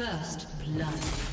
First blood.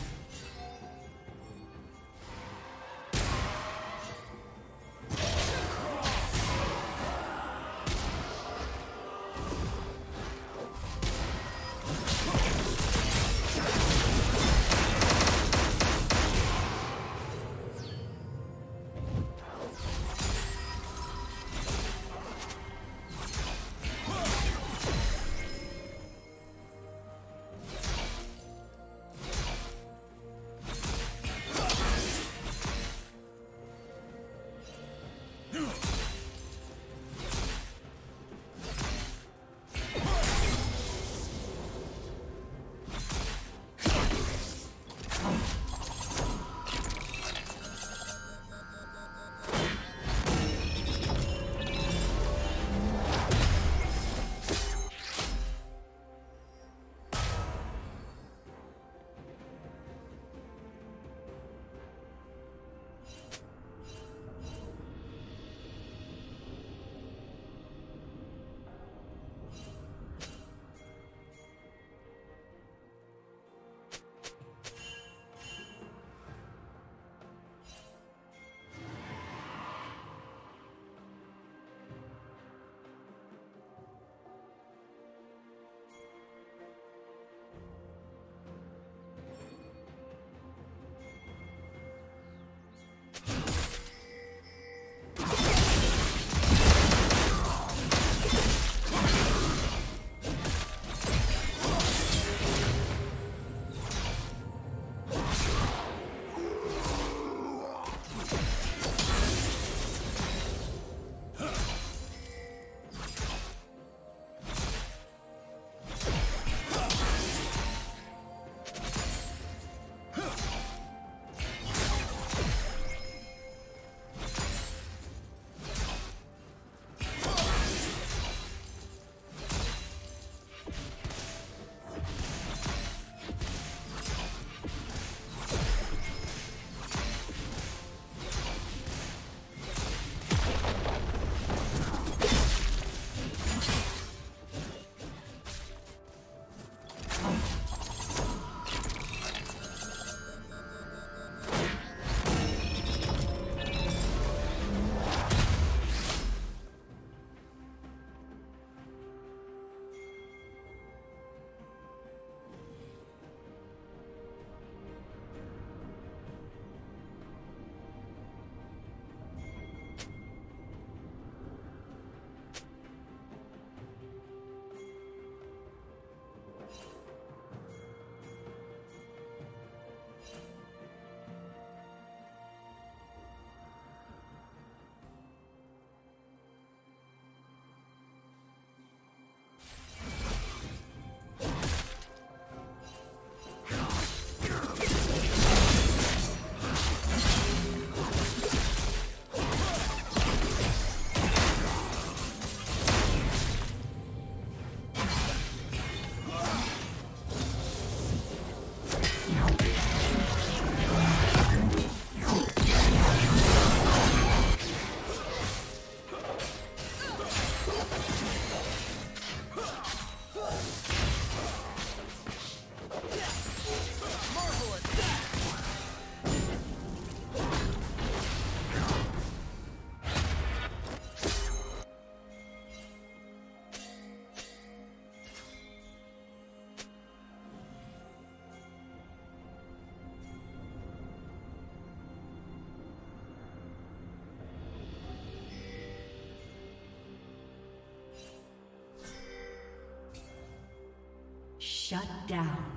Shut down.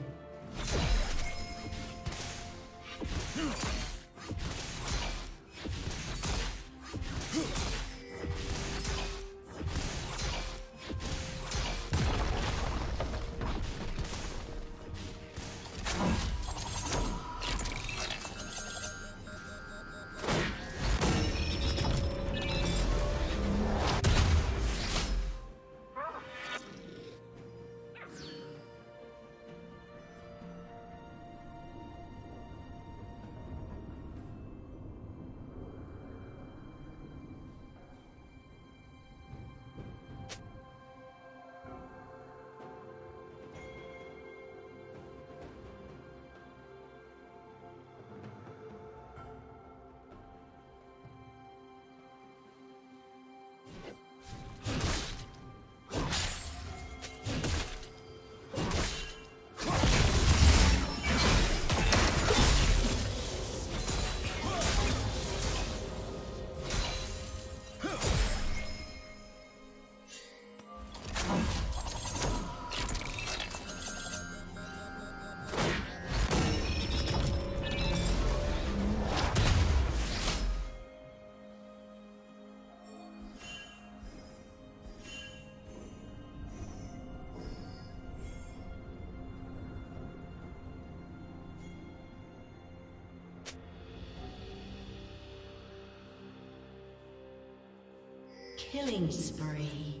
Killing spree.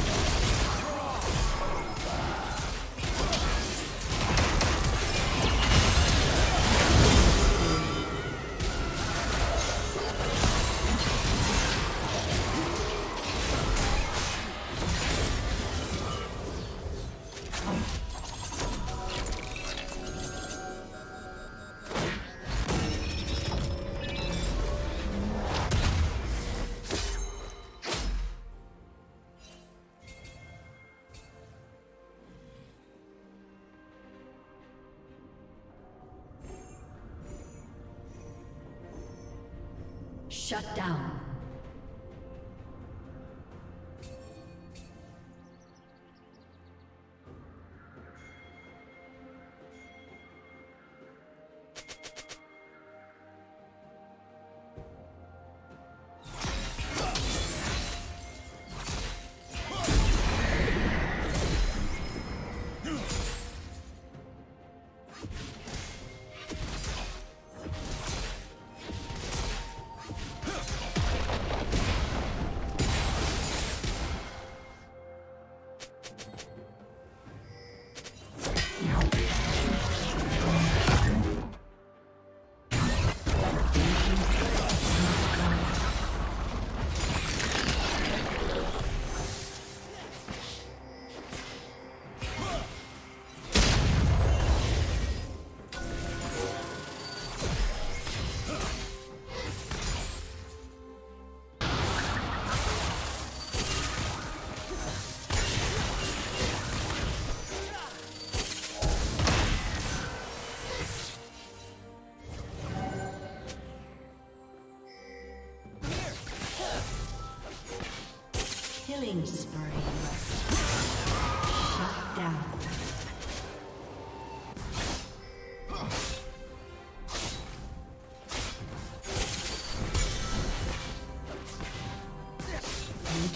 Shut down.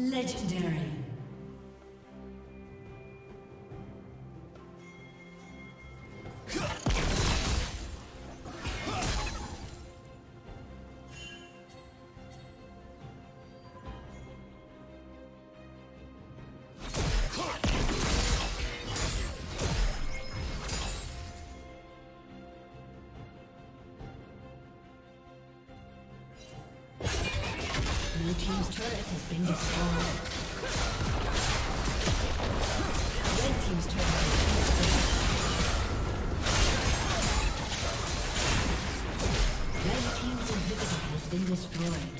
Legendary. Been destroyed.